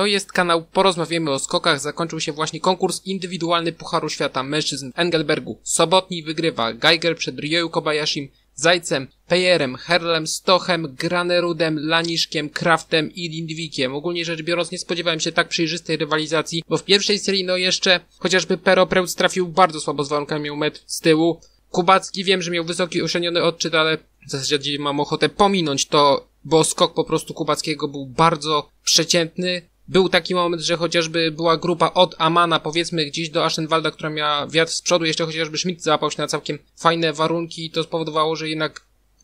To jest kanał Porozmawiamy o skokach. Zakończył się właśnie konkurs indywidualny Pucharu Świata mężczyzn w Engelbergu. Sobotni wygrywa Geiger przed Ryoyu Kobayashim, Zajcem, Pejerem, Herlem, Stochem, Granerudem, Laniszkiem, Kraftem i Lindwikiem. Ogólnie rzecz biorąc nie spodziewałem się tak przejrzystej rywalizacji, bo w pierwszej serii no jeszcze chociażby Pero Preutz trafił bardzo słabo z warunkami, metr z tyłu. Kubacki wiem, że miał wysoki uszczelniony odczyt, ale w zasadzie mam ochotę pominąć to, bo skok po prostu Kubackiego był bardzo przeciętny. Był taki moment, że chociażby była grupa od Amana, powiedzmy gdzieś do Aschenwalda, która miała wiatr z przodu, jeszcze chociażby Schmidt załapał się na całkiem fajne warunki i to spowodowało, że jednak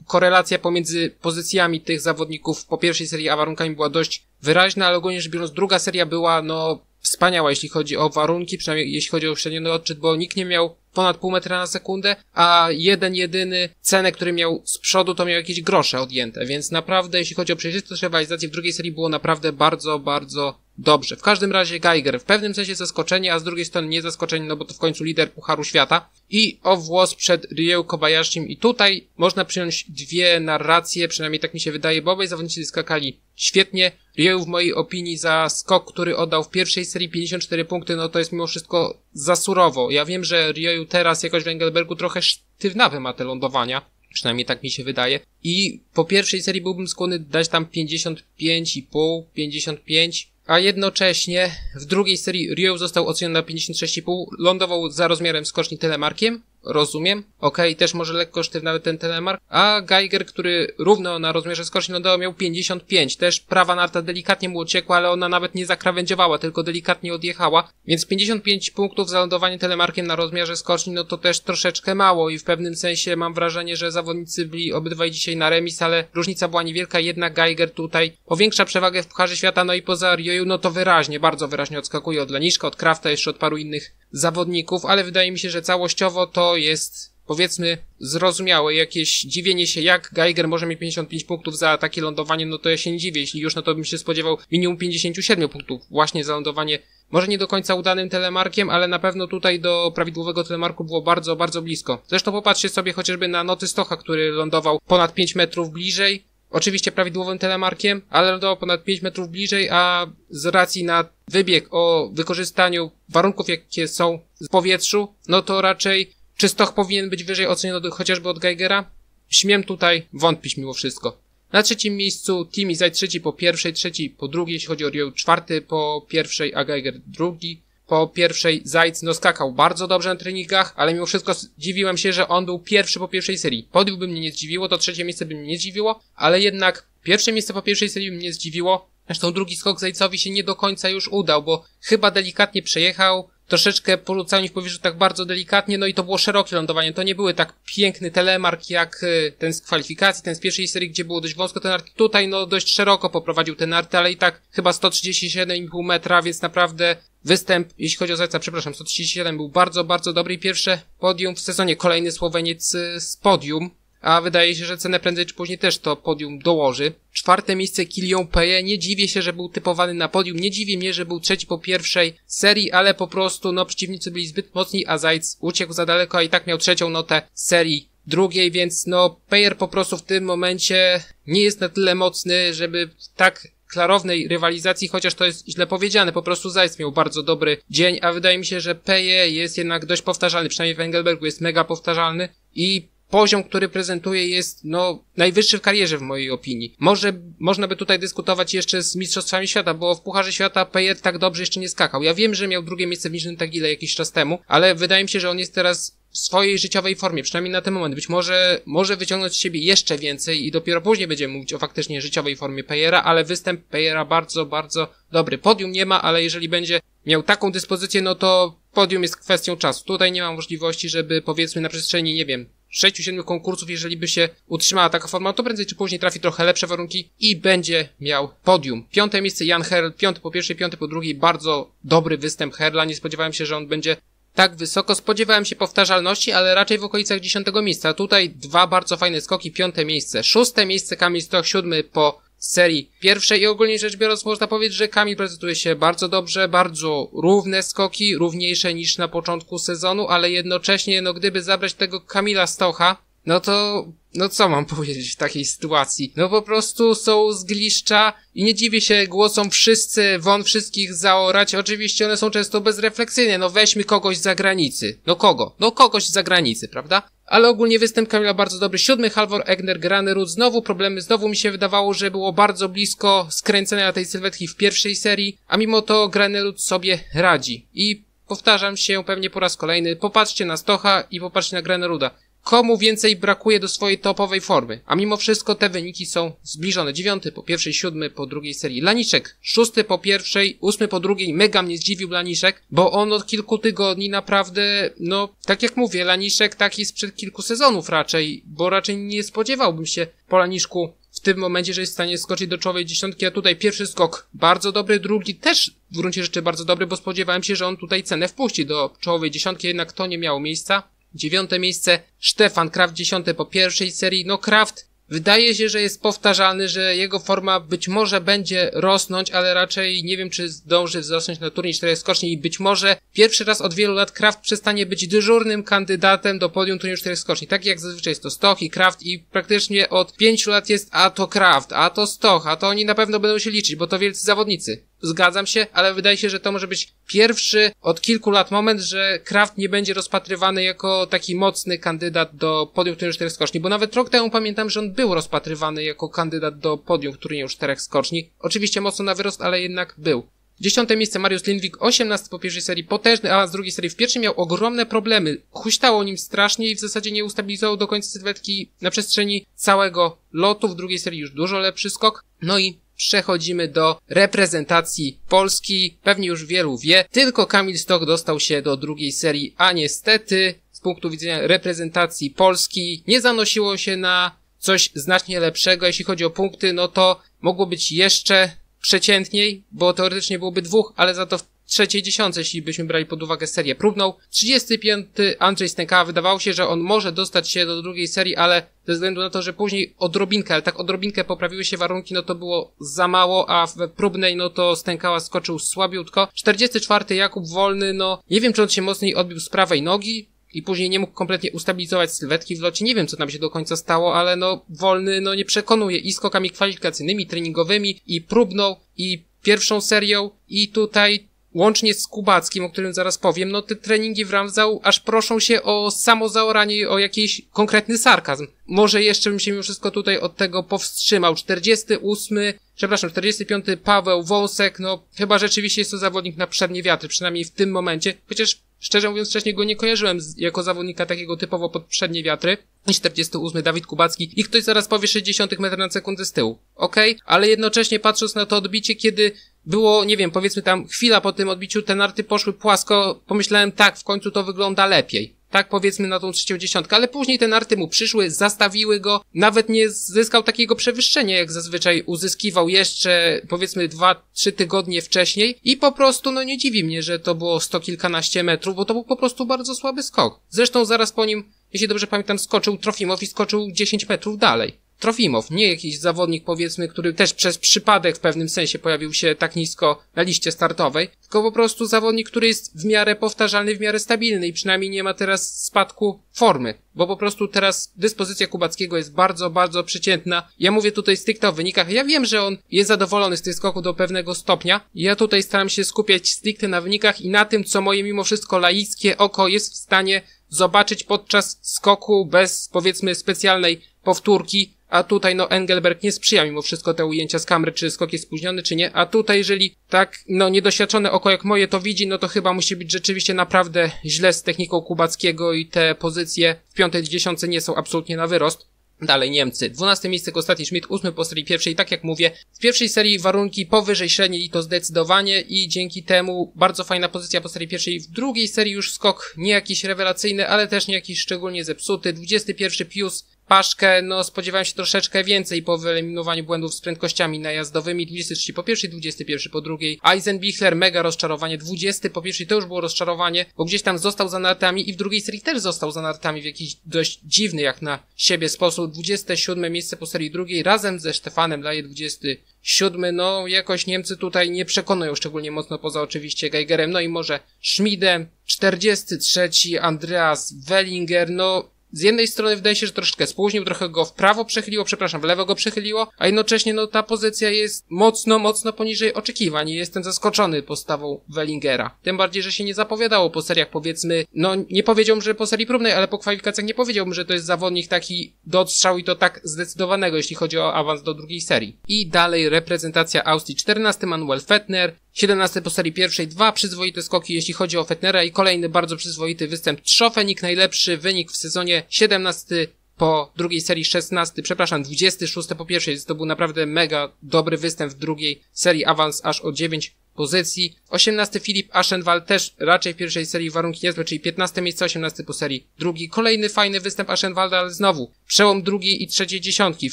korelacja pomiędzy pozycjami tych zawodników po pierwszej serii a warunkami była dość wyraźna, ale ogólnie rzecz biorąc druga seria była no wspaniała, jeśli chodzi o warunki, przynajmniej jeśli chodzi o uszczelniony odczyt, bo nikt nie miał ponad pół metra na sekundę, a jeden jedyny cenę, który miał z przodu, to miał jakieś grosze odjęte, więc naprawdę, jeśli chodzi o przejrzystość rywalizacji w drugiej serii było naprawdę bardzo, bardzo dobrze. W każdym razie Geiger w pewnym sensie zaskoczenie, a z drugiej strony nie zaskoczenie, no bo to w końcu lider Pucharu Świata i o włos przed Ryu Kobayashim i tutaj można przyjąć dwie narracje, przynajmniej tak mi się wydaje, bo obaj zawodnicy skakali świetnie. Ryu w mojej opinii za skok, który oddał w pierwszej serii 54 punkty, no to jest mimo wszystko za surowo. Ja wiem, że Ryu teraz jakoś w Engelbergu trochę sztywnawe ma te lądowania, przynajmniej tak mi się wydaje. I po pierwszej serii byłbym skłonny dać tam 55,5, 55, a jednocześnie w drugiej serii Ryu został oceniony na 56,5, lądował za rozmiarem skoczni telemarkiem, rozumiem, okej, okay, też może lekko sztywny ten telemark, a Geiger, który równo na rozmiarze skoczni lądował miał 55, też prawa narta delikatnie mu uciekła, ale ona nawet nie zakrawędziowała, tylko delikatnie odjechała, więc 55 punktów za lądowanie telemarkiem na rozmiarze skoczni, no to też troszeczkę mało. I w pewnym sensie mam wrażenie, że zawodnicy byli obydwaj dzisiaj na remis, ale różnica była niewielka, jednak Geiger tutaj powiększa przewagę w Pucharze Świata, no i poza Rioju, no to wyraźnie, bardzo wyraźnie odskakuje od Leniszka, od Krafta, jeszcze od paru innych zawodników, ale wydaje mi się, że całościowo to jest powiedzmy zrozumiałe jakieś dziwienie się, jak Geiger może mieć 55 punktów za takie lądowanie, no to ja się nie dziwię. Jeśli już, no to bym się spodziewał minimum 57 punktów właśnie za lądowanie. Może nie do końca udanym telemarkiem, ale na pewno tutaj do prawidłowego telemarku było bardzo, bardzo blisko. Zresztą popatrzcie sobie chociażby na noty Stocha, który lądował ponad 5 metrów bliżej. Oczywiście prawidłowym telemarkiem, ale lądował ponad 5 metrów bliżej, a z racji na wybieg o wykorzystaniu warunków, jakie są w powietrzu, no to raczej czy Stoch powinien być wyżej oceniony chociażby od Geigera? Śmiem tutaj wątpić mimo wszystko. Na trzecim miejscu Timi Zaj trzeci po pierwszej, trzeci po drugiej, jeśli chodzi o Rio czwarty po pierwszej, a Geiger drugi. Po pierwszej Zajc no skakał bardzo dobrze na treningach, ale mimo wszystko dziwiłem się, że on był pierwszy po pierwszej serii. Podium by mnie nie zdziwiło, to trzecie miejsce by mnie nie zdziwiło, ale jednak pierwsze miejsce po pierwszej serii by mnie zdziwiło. Zresztą drugi skok Zajcowi się nie do końca już udał, bo chyba delikatnie przejechał, troszeczkę porzucali w powietrzu tak bardzo delikatnie, no i to było szerokie lądowanie. To nie były tak piękny telemark jak y, ten z kwalifikacji, ten z pierwszej serii, gdzie było dość wąsko te narty. Tutaj no dość szeroko poprowadził te narty, ale i tak chyba 137,5 metra, więc naprawdę występ, jeśli chodzi o Zajca, przepraszam, 137 był bardzo, bardzo dobry i pierwsze podium w sezonie. Kolejny Słoweniec y, z podium a wydaje się, że cenę prędzej czy później też to podium dołoży. Czwarte miejsce Kilion Peje. Nie dziwię się, że był typowany na podium. Nie dziwię mnie, że był trzeci po pierwszej serii, ale po prostu, no, przeciwnicy byli zbyt mocni, a Zajc uciekł za daleko, a i tak miał trzecią notę serii drugiej, więc no, Pejer po prostu w tym momencie nie jest na tyle mocny, żeby tak klarownej rywalizacji, chociaż to jest źle powiedziane, po prostu Zajc miał bardzo dobry dzień, a wydaje mi się, że Peje jest jednak dość powtarzalny, przynajmniej w Engelbergu jest mega powtarzalny i poziom, który prezentuje jest, no, najwyższy w karierze w mojej opinii. Może, można by tutaj dyskutować jeszcze z Mistrzostwami Świata, bo w Pucharze Świata Peyer tak dobrze jeszcze nie skakał. Ja wiem, że miał drugie miejsce w Niżnym Tagile jakiś czas temu, ale wydaje mi się, że on jest teraz w swojej życiowej formie, przynajmniej na ten moment. Być może może wyciągnąć z siebie jeszcze więcej i dopiero później będziemy mówić o faktycznie życiowej formie Payera, ale występ Payera bardzo, bardzo dobry. Podium nie ma, ale jeżeli będzie miał taką dyspozycję, no to podium jest kwestią czasu. Tutaj nie ma możliwości, żeby powiedzmy na przestrzeni, nie wiem, 6-7 konkursów, jeżeli by się utrzymała taka forma, to prędzej czy później trafi trochę lepsze warunki i będzie miał podium. Piąte miejsce Jan Herl, piąty po pierwszej, piąty po drugiej, bardzo dobry występ Herla, nie spodziewałem się, że on będzie tak wysoko. Spodziewałem się powtarzalności, ale raczej w okolicach dziesiątego miejsca. Tutaj dwa bardzo fajne skoki, piąte miejsce, szóste miejsce Kamil Stoch, siódmy po serii pierwszej i ogólnie rzecz biorąc można powiedzieć, że Kamil prezentuje się bardzo dobrze, bardzo równe skoki, równiejsze niż na początku sezonu, ale jednocześnie, no gdyby zabrać tego Kamila Stocha, no to no co mam powiedzieć w takiej sytuacji? No po prostu są z gliszcza i nie dziwię się głosom wszyscy, won wszystkich zaorać. Oczywiście one są często bezrefleksyjne. No weźmy kogoś z zagranicy. No kogo? No kogoś z zagranicy, prawda? Ale ogólnie występ Kamila bardzo dobry. Siódmy Halvor Egner, grany. Znowu problemy. Znowu mi się wydawało, że było bardzo blisko skręcenia tej sylwetki w pierwszej serii, a mimo to grany sobie radzi. I powtarzam się pewnie po raz kolejny. Popatrzcie na Stocha i popatrzcie na grany ruda komu więcej brakuje do swojej topowej formy. A mimo wszystko te wyniki są zbliżone. Dziewiąty po pierwszej, siódmy po drugiej serii. Laniszek, szósty po pierwszej, ósmy po drugiej. Mega mnie zdziwił Laniszek, bo on od kilku tygodni naprawdę, no, tak jak mówię, Laniszek taki sprzed kilku sezonów raczej, bo raczej nie spodziewałbym się po Laniszku w tym momencie, że jest w stanie skoczyć do czołowej dziesiątki, a tutaj pierwszy skok bardzo dobry, drugi też w gruncie rzeczy bardzo dobry, bo spodziewałem się, że on tutaj cenę wpuści do czołowej dziesiątki, jednak to nie miało miejsca. Dziewiąte miejsce Stefan Kraft, dziesiąte po pierwszej serii. No Kraft wydaje się, że jest powtarzalny, że jego forma być może będzie rosnąć, ale raczej nie wiem, czy zdąży wzrosnąć na turniej czterech skoczni i być może pierwszy raz od wielu lat Kraft przestanie być dyżurnym kandydatem do podium turnieju czterech skoczni. Tak jak zazwyczaj jest to Stoch i Kraft i praktycznie od pięciu lat jest a to Kraft, a to Stoch, a to oni na pewno będą się liczyć, bo to wielcy zawodnicy. Zgadzam się, ale wydaje się, że to może być pierwszy od kilku lat moment, że Kraft nie będzie rozpatrywany jako taki mocny kandydat do podium turnieju czterech skoczni, bo nawet rok temu pamiętam, że on był rozpatrywany jako kandydat do podium w turnieju czterech skoczni. Oczywiście mocno na wyrost, ale jednak był. Dziesiąte miejsce Mariusz Lindwik, osiemnasty po pierwszej serii, potężny awans z drugiej serii. W pierwszej miał ogromne problemy, huśtało nim strasznie i w zasadzie nie ustabilizował do końca sylwetki na przestrzeni całego lotu. W drugiej serii już dużo lepszy skok. No i przechodzimy do reprezentacji Polski. Pewnie już wielu wie, tylko Kamil Stok dostał się do drugiej serii, a niestety z punktu widzenia reprezentacji Polski nie zanosiło się na coś znacznie lepszego. Jeśli chodzi o punkty, no to mogło być jeszcze przeciętniej, bo teoretycznie byłoby dwóch, ale za to w trzeciej dziesiątce, jeśli byśmy brali pod uwagę serię próbną. 35. Andrzej Stęka wydawało się, że on może dostać się do drugiej serii, ale ze względu na to, że później odrobinkę, ale tak odrobinkę poprawiły się warunki, no to było za mało, a w próbnej, no to Stękała skoczył słabiutko. 44. Jakub Wolny, no nie wiem, czy on się mocniej odbił z prawej nogi, i później nie mógł kompletnie ustabilizować sylwetki w locie. Nie wiem, co tam się do końca stało, ale no wolny no nie przekonuje i skokami kwalifikacyjnymi, treningowymi, i próbną, i pierwszą serią, i tutaj łącznie z Kubackim, o którym zaraz powiem, no te treningi w Ramzał aż proszą się o samozaoranie o jakiś konkretny sarkazm. Może jeszcze bym się mimo wszystko tutaj od tego powstrzymał. 48, przepraszam, 45 Paweł Wąsek, no chyba rzeczywiście jest to zawodnik na przednie wiatry, przynajmniej w tym momencie, chociaż Szczerze mówiąc, wcześniej go nie kojarzyłem z, jako zawodnika takiego typowo pod przednie wiatry. 48 Dawid Kubacki i ktoś zaraz powie 60 metrów na sekundę z tyłu. Okej, okay? ale jednocześnie patrząc na to odbicie, kiedy było, nie wiem, powiedzmy tam chwila po tym odbiciu, te narty poszły płasko, pomyślałem tak, w końcu to wygląda lepiej tak powiedzmy na tą trzecią dziesiątkę, ale później te narty mu przyszły, zastawiły go, nawet nie zyskał takiego przewyższenia, jak zazwyczaj uzyskiwał jeszcze powiedzmy dwa, trzy tygodnie wcześniej i po prostu no nie dziwi mnie, że to było sto kilkanaście metrów, bo to był po prostu bardzo słaby skok. Zresztą zaraz po nim, jeśli dobrze pamiętam, skoczył Trofimow i skoczył 10 metrów dalej. Trofimow, nie jakiś zawodnik powiedzmy, który też przez przypadek w pewnym sensie pojawił się tak nisko na liście startowej, tylko po prostu zawodnik, który jest w miarę powtarzalny, w miarę stabilny i przynajmniej nie ma teraz spadku formy, bo po prostu teraz dyspozycja Kubackiego jest bardzo, bardzo przeciętna. Ja mówię tutaj stricte o wynikach. Ja wiem, że on jest zadowolony z tych skoków do pewnego stopnia. Ja tutaj staram się skupiać stricte na wynikach i na tym, co moje mimo wszystko laickie oko jest w stanie zobaczyć podczas skoku bez powiedzmy specjalnej powtórki, a tutaj no Engelberg nie sprzyja mimo wszystko te ujęcia z kamery, czy skok jest spóźniony, czy nie, a tutaj jeżeli tak no niedoświadczone oko jak moje to widzi, no to chyba musi być rzeczywiście naprawdę źle z techniką Kubackiego i te pozycje w piątej dziesiątce nie są absolutnie na wyrost. Dalej Niemcy. 12 miejsce Konstantin Schmidt, 8 po serii pierwszej. Tak jak mówię, w pierwszej serii warunki powyżej średniej i to zdecydowanie i dzięki temu bardzo fajna pozycja po serii pierwszej. W drugiej serii już skok nie jakiś rewelacyjny, ale też nie jakiś szczególnie zepsuty. 21 Pius, Paszkę, no spodziewałem się troszeczkę więcej po wyeliminowaniu błędów z prędkościami najazdowymi. 23 po pierwszej, 21 po drugiej. Eisenbichler, mega rozczarowanie. 20 po pierwszej to już było rozczarowanie, bo gdzieś tam został za nartami i w drugiej serii też został za nartami w jakiś dość dziwny jak na siebie sposób. 27 miejsce po serii drugiej razem ze Stefanem daje 27. No jakoś Niemcy tutaj nie przekonują szczególnie mocno poza oczywiście Geigerem, no i może Schmidem. 43 Andreas Wellinger, no z jednej strony wydaje się, że troszeczkę spóźnił, trochę go w prawo przechyliło, przepraszam, w lewo go przechyliło, a jednocześnie no ta pozycja jest mocno, mocno poniżej oczekiwań i jestem zaskoczony postawą Wellingera. Tym bardziej, że się nie zapowiadało po seriach powiedzmy, no nie powiedziałbym, że po serii próbnej, ale po kwalifikacjach nie powiedziałbym, że to jest zawodnik taki do odstrzału i to tak zdecydowanego, jeśli chodzi o awans do drugiej serii. I dalej reprezentacja Austrii 14 Manuel Fettner, 17 po serii pierwszej, dwa przyzwoite skoki jeśli chodzi o Fettnera i kolejny bardzo przyzwoity występ. Trzofenik, najlepszy wynik w sezonie 17 po drugiej serii 16, przepraszam, 26 po pierwszej, to był naprawdę mega dobry występ w drugiej serii, awans aż o 9 pozycji. 18 Filip Aschenwald też raczej w pierwszej serii warunki niezłe, czyli 15 miejsce, 18 po serii drugi. Kolejny fajny występ Aschenwalda, ale znowu przełom drugiej i trzeciej dziesiątki w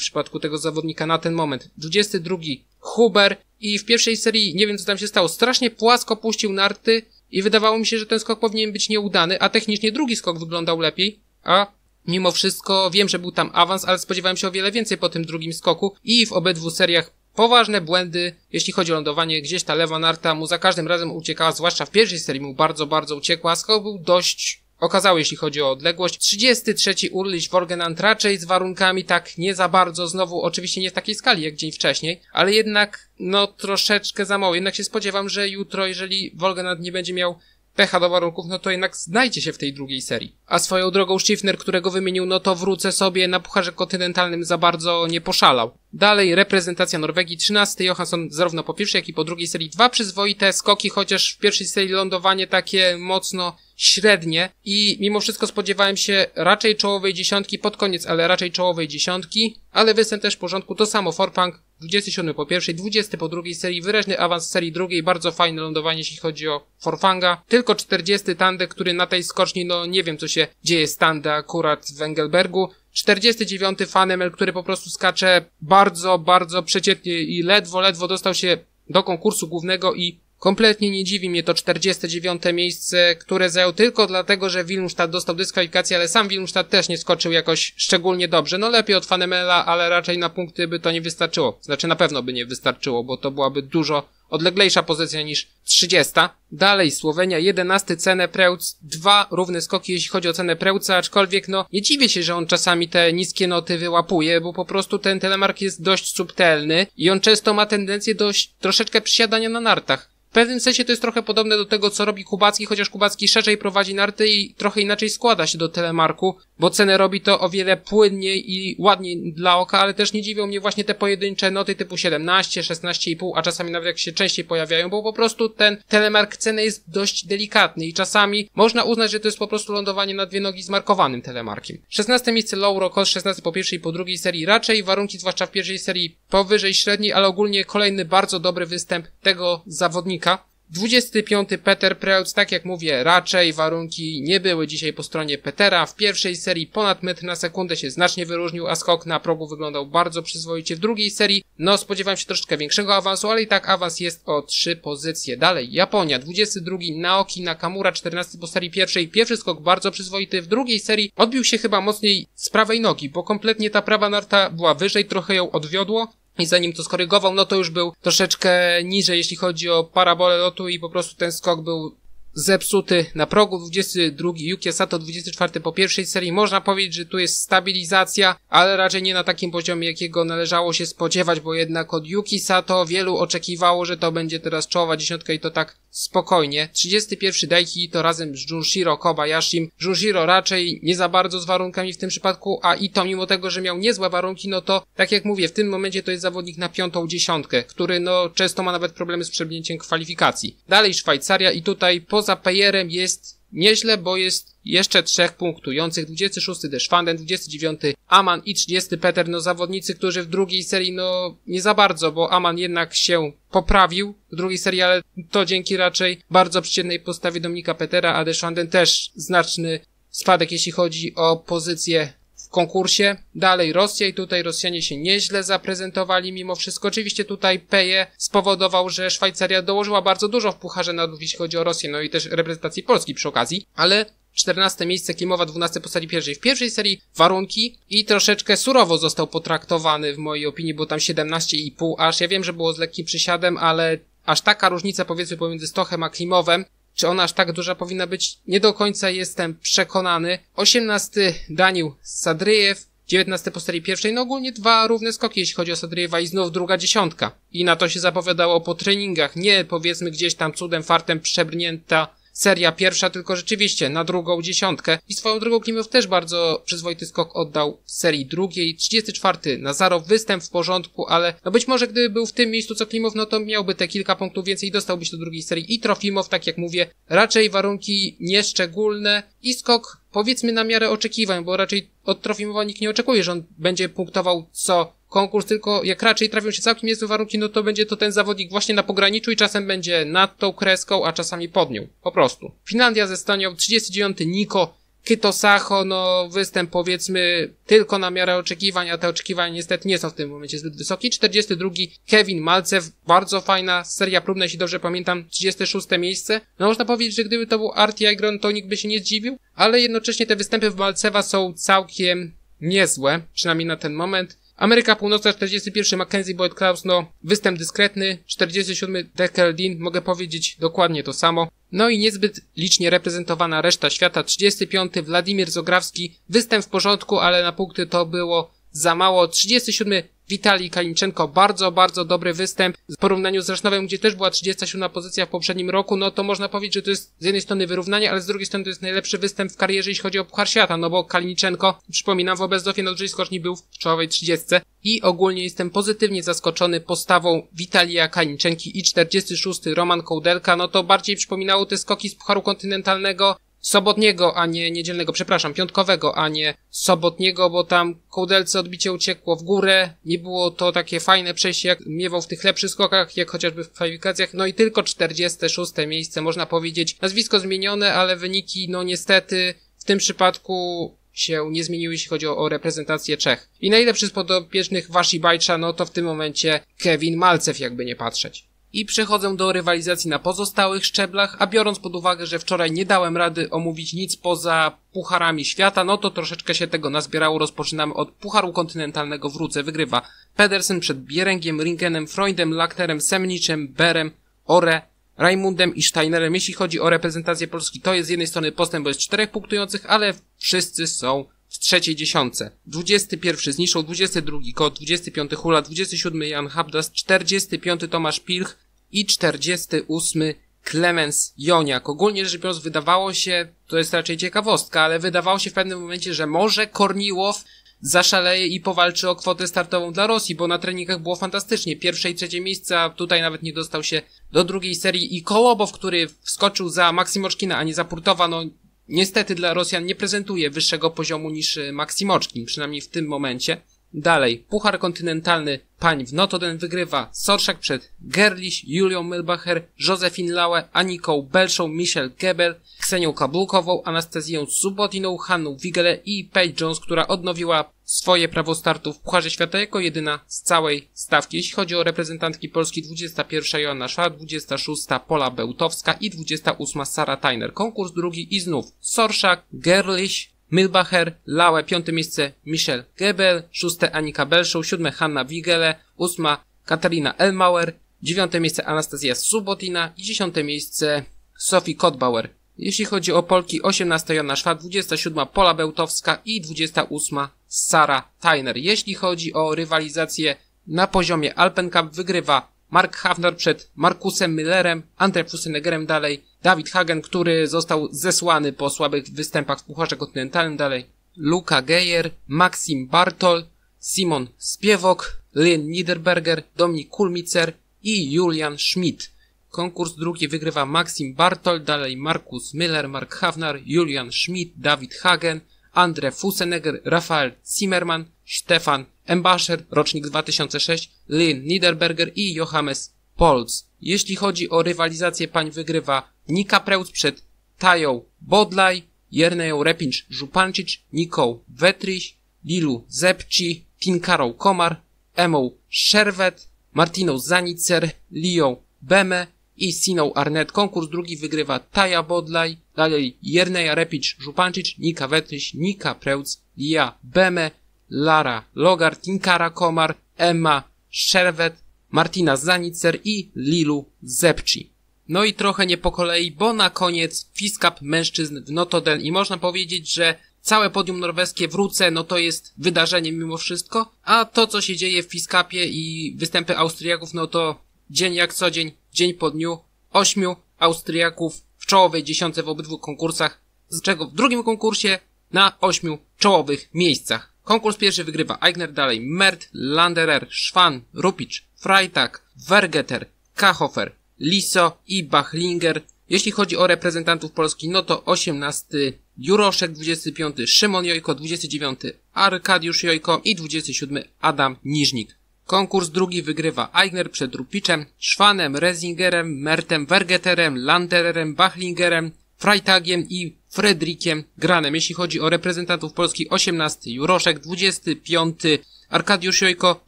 przypadku tego zawodnika na ten moment. 22 Huber i w pierwszej serii, nie wiem co tam się stało, strasznie płasko puścił narty i wydawało mi się, że ten skok powinien być nieudany, a technicznie drugi skok wyglądał lepiej, a mimo wszystko wiem, że był tam awans, ale spodziewałem się o wiele więcej po tym drugim skoku i w obydwu seriach poważne błędy, jeśli chodzi o lądowanie, gdzieś ta lewa narta mu za każdym razem uciekała, zwłaszcza w pierwszej serii mu bardzo, bardzo uciekła, skok był dość okazały, jeśli chodzi o odległość. 33 Urlich Worgenant raczej z warunkami tak nie za bardzo, znowu oczywiście nie w takiej skali jak dzień wcześniej, ale jednak no troszeczkę za mało. Jednak się spodziewam, że jutro, jeżeli Worgenant nie będzie miał pecha do warunków, no to jednak znajdzie się w tej drugiej serii. A swoją drogą Schiffner, którego wymienił, no to wrócę sobie na Pucharze Kontynentalnym za bardzo nie poszalał. Dalej reprezentacja Norwegii, 13 Johansson zarówno po pierwszej, jak i po drugiej serii. Dwa przyzwoite skoki, chociaż w pierwszej serii lądowanie takie mocno średnie i mimo wszystko spodziewałem się raczej czołowej dziesiątki pod koniec, ale raczej czołowej dziesiątki, ale występ też w porządku, to samo Forpang 27 po pierwszej, 20 po drugiej serii, wyraźny awans serii drugiej, bardzo fajne lądowanie jeśli chodzi o Forfanga, tylko 40 Tande, który na tej skoczni, no nie wiem co się dzieje z Tande akurat w Engelbergu, 49 Fanemel, który po prostu skacze bardzo, bardzo przeciętnie i ledwo, ledwo dostał się do konkursu głównego i Kompletnie nie dziwi mnie to 49. miejsce, które zajął tylko dlatego, że Wilmstad dostał dyskwalifikację, ale sam Wilmstad też nie skoczył jakoś szczególnie dobrze. No lepiej od Fanemela, ale raczej na punkty by to nie wystarczyło. Znaczy na pewno by nie wystarczyło, bo to byłaby dużo odleglejsza pozycja niż 30. Dalej Słowenia 11 cenę Prełc, dwa równe skoki jeśli chodzi o cenę Prełca, aczkolwiek no nie dziwię się, że on czasami te niskie noty wyłapuje, bo po prostu ten telemark jest dość subtelny i on często ma tendencję do troszeczkę przysiadania na nartach pewnym sensie to jest trochę podobne do tego, co robi Kubacki, chociaż Kubacki szerzej prowadzi narty i trochę inaczej składa się do telemarku, bo cenę robi to o wiele płynniej i ładniej dla oka, ale też nie dziwią mnie właśnie te pojedyncze noty typu 17, 16,5, a czasami nawet jak się częściej pojawiają, bo po prostu ten telemark ceny jest dość delikatny i czasami można uznać, że to jest po prostu lądowanie na dwie nogi z markowanym telemarkiem. 16 miejsce Lauro Kos, 16 po pierwszej i po drugiej serii, raczej warunki zwłaszcza w pierwszej serii powyżej średniej, ale ogólnie kolejny bardzo dobry występ tego zawodnika. 25 Peter Preutz, tak jak mówię, raczej warunki nie były dzisiaj po stronie Petera. W pierwszej serii ponad metr na sekundę się znacznie wyróżnił, a skok na progu wyglądał bardzo przyzwoicie. W drugiej serii, no spodziewałem się troszeczkę większego awansu, ale i tak awans jest o 3 pozycje. Dalej, Japonia, 22 Naoki Nakamura, 14 po serii pierwszej. Pierwszy skok bardzo przyzwoity. W drugiej serii odbił się chyba mocniej z prawej nogi, bo kompletnie ta prawa narta była wyżej, trochę ją odwiodło i zanim to skorygował, no to już był troszeczkę niżej, jeśli chodzi o parabolę lotu i po prostu ten skok był zepsuty na progu 22 Yuki Sato 24 po pierwszej serii. Można powiedzieć, że tu jest stabilizacja, ale raczej nie na takim poziomie, jakiego należało się spodziewać, bo jednak od Yuki Sato wielu oczekiwało, że to będzie teraz czołowa dziesiątka i to tak spokojnie. 31 Daiki to razem z Junshiro Kobayashim. Junshiro raczej nie za bardzo z warunkami w tym przypadku, a Ito mimo tego, że miał niezłe warunki, no to tak jak mówię, w tym momencie to jest zawodnik na piątą dziesiątkę, który no często ma nawet problemy z przebiegnięciem kwalifikacji. Dalej Szwajcaria i tutaj poza Pejerem jest nieźle, bo jest jeszcze trzech punktujących, 26 Deschwanden, 29 Aman i 30 Peter, no zawodnicy, którzy w drugiej serii, no nie za bardzo, bo Aman jednak się poprawił w drugiej serii, ale to dzięki raczej bardzo przeciętnej postawie Dominika Petera, a Deschwanden też znaczny spadek, jeśli chodzi o pozycję konkursie. Dalej Rosja i tutaj Rosjanie się nieźle zaprezentowali mimo wszystko. Oczywiście tutaj Peje spowodował, że Szwajcaria dołożyła bardzo dużo w Pucharze Narodów, jeśli chodzi o Rosję, no i też reprezentacji Polski przy okazji, ale 14 miejsce Kimowa, 12 po serii pierwszej. W pierwszej serii warunki i troszeczkę surowo został potraktowany w mojej opinii, bo tam 17,5 aż. Ja wiem, że było z lekkim przysiadem, ale aż taka różnica powiedzmy pomiędzy Stochem a Klimowem czy ona aż tak duża powinna być? Nie do końca jestem przekonany. 18 Daniel Sadryjew, 19 po serii pierwszej, no ogólnie dwa równe skoki, jeśli chodzi o Sadryjewa i znów druga dziesiątka. I na to się zapowiadało po treningach, nie powiedzmy gdzieś tam cudem, fartem przebrnięta seria pierwsza, tylko rzeczywiście na drugą dziesiątkę. I swoją drugą Klimow też bardzo przyzwoity skok oddał w serii drugiej. 34 Nazarow, występ w porządku, ale no być może gdyby był w tym miejscu co Klimow, no to miałby te kilka punktów więcej i dostałby się do drugiej serii. I Trofimow, tak jak mówię, raczej warunki nieszczególne i skok powiedzmy na miarę oczekiwań, bo raczej od Trofimowa nikt nie oczekuje, że on będzie punktował co konkurs, tylko jak raczej trafią się całkiem niezłe warunki, no to będzie to ten zawodnik właśnie na pograniczu i czasem będzie nad tą kreską, a czasami pod nią. Po prostu. Finlandia ze Estonią, 39 Niko Kytosacho, no występ powiedzmy tylko na miarę oczekiwań, a te oczekiwania niestety nie są w tym momencie zbyt wysokie. 42 Kevin Malcew, bardzo fajna seria próbna, jeśli dobrze pamiętam, 36 miejsce. No można powiedzieć, że gdyby to był Artie Agron, to nikt by się nie zdziwił, ale jednocześnie te występy w Malcewa są całkiem niezłe, przynajmniej na ten moment. Ameryka Północna 41 Mackenzie Boyd Klaus, no występ dyskretny, 47 Deckel Dean, mogę powiedzieć dokładnie to samo. No i niezbyt licznie reprezentowana reszta świata, 35 Władimir Zograwski, występ w porządku, ale na punkty to było za mało, 37 Witalij Kalinczenko, bardzo, bardzo dobry występ. W porównaniu z Rasznowem, gdzie też była 37 pozycja w poprzednim roku, no to można powiedzieć, że to jest z jednej strony wyrównanie, ale z drugiej strony to jest najlepszy występ w karierze, jeśli chodzi o Puchar Świata, no bo Kalinczenko, przypominam, w Obezdofie na dużej skoczni był w czołowej 30 i ogólnie jestem pozytywnie zaskoczony postawą Witalija Kalinczenki i 46 Roman Kołdelka, no to bardziej przypominało te skoki z Pucharu Kontynentalnego sobotniego, a nie niedzielnego, przepraszam, piątkowego, a nie sobotniego, bo tam kołdelce odbicie uciekło w górę, nie było to takie fajne przejście, jak miewał w tych lepszych skokach, jak chociażby w kwalifikacjach, no i tylko 46 miejsce, można powiedzieć, nazwisko zmienione, ale wyniki, no niestety, w tym przypadku się nie zmieniły, jeśli chodzi o, o reprezentację Czech. I najlepszy z podopiecznych Washi Bajcza, no to w tym momencie Kevin Malcew, jakby nie patrzeć i przechodzę do rywalizacji na pozostałych szczeblach, a biorąc pod uwagę, że wczoraj nie dałem rady omówić nic poza pucharami świata, no to troszeczkę się tego nazbierało. Rozpoczynamy od pucharu kontynentalnego wrócę. Wygrywa Pedersen przed Bierengiem, Ringenem, Freundem, Lakterem, Semniczem, Berem, Ore, Raimundem i Steinerem. Jeśli chodzi o reprezentację Polski, to jest z jednej strony postęp, bo jest czterech punktujących, ale wszyscy są w trzeciej dziesiątce. 21 zniszczył, 22 Kot, 25 Hula, 27 Jan Habdas, 45 Tomasz Pilch, i 48 Clemens Joniak. Ogólnie rzecz biorąc wydawało się, to jest raczej ciekawostka, ale wydawało się w pewnym momencie, że może Korniłow zaszaleje i powalczy o kwotę startową dla Rosji, bo na treningach było fantastycznie. Pierwsze i trzecie miejsca, tutaj nawet nie dostał się do drugiej serii i Kołobow, który wskoczył za Maksimoczkina, a nie za Purtowa, no niestety dla Rosjan nie prezentuje wyższego poziomu niż Maksimoczkin, przynajmniej w tym momencie. Dalej, Puchar Kontynentalny pań w Notoden wygrywa Sorszak przed Gerliś, Julią Milbacher, Józefin Laue, Aniką Belszą, Michelle Gebel, Ksenią Kablukową, Anastazją Subotiną, Hanną Wigele i Paige Jones, która odnowiła swoje prawo startu w Pucharze Świata jako jedyna z całej stawki. Jeśli chodzi o reprezentantki Polski, 21 Joanna Szła, 26 Pola Bełtowska i 28 Sara Tyner. Konkurs drugi i znów Sorszak, Gerliś, Milbacher, Laue, piąte miejsce Michel Gebel, szóste Anika Belszow, siódme Hanna Wigele, ósma Katarina Elmauer, dziewiąte miejsce Anastazja Subotina i dziesiąte miejsce Sophie Kotbauer. Jeśli chodzi o Polki, 18 Jana Szwad, 27 Pola Bełtowska i 28 Sara Tyner. Jeśli chodzi o rywalizację na poziomie Alpen Cup, wygrywa Mark Hafner przed Markusem Millerem, Andre Fusenegerem dalej, David Hagen, który został zesłany po słabych występach w Pucharze Kontynentalnym dalej, Luka Geyer, Maxim Bartol, Simon Spiewok, Lynn Niederberger, Dominik Kulmicer i Julian Schmidt. Konkurs drugi wygrywa Maxim Bartol, dalej Markus Miller, Mark Hafner, Julian Schmidt, David Hagen, Andre Fusenegger, Rafael Zimmermann, Stefan Embasher, rocznik 2006, Lynn Niederberger i Johannes Polz. Jeśli chodzi o rywalizację pań wygrywa Nika Preutz przed Tają Bodlaj, Jerneją Repinch Żupancic, Niką Wetriś, Lilu Zepci, Tinkarą Komar, Emą Szerwet, Martiną Zanicer, Lią Beme i Siną Arnett. Konkurs drugi wygrywa Taja Bodlaj, dalej Jerneja Repic Żupancic, Nika Wetriś, Nika Preutz, Lia Beme, Lara Logar, Tinkara Komar, Emma Szerwet, Martina Zanicer i Lilu Zepci. No i trochę nie po kolei, bo na koniec Fiskap mężczyzn w Notoden i można powiedzieć, że całe podium norweskie wrócę, no to jest wydarzenie mimo wszystko, a to co się dzieje w Fiskapie i występy Austriaków, no to dzień jak co dzień, dzień po dniu, ośmiu Austriaków w czołowej dziesiątce w obydwu konkursach, z czego w drugim konkursie na ośmiu czołowych miejscach. Konkurs pierwszy wygrywa Eigner, dalej Mert, Landerer, Schwan, Rupicz, Freitag, Vergeter, Kachofer, Liso i Bachlinger. Jeśli chodzi o reprezentantów Polski, no to 18 Juroszek, 25 Szymon Jojko, 29 Arkadiusz Jojko i 27 Adam Niżnik. Konkurs drugi wygrywa Eigner przed Rupiczem, Szwanem, Rezingerem, Mertem, Vergeterem, Landererem, Bachlingerem, Freitagiem i Fredrikiem Granem. Jeśli chodzi o reprezentantów Polski, 18 Juroszek, 25 Arkadiusz Jojko,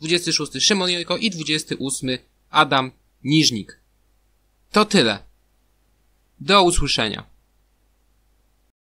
26 Szymon Jojko i 28 Adam Niżnik. To tyle. Do usłyszenia.